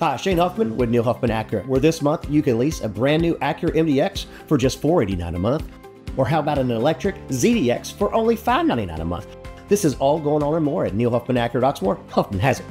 Hi, Shane Huffman with Neil Huffman Acura, where this month you can lease a brand new Acura MDX for just $489 a month. Or how about an electric ZDX for only $599 a month? This is all going on and more at Neil Huffman Acura Oxmoor. Huffman has it.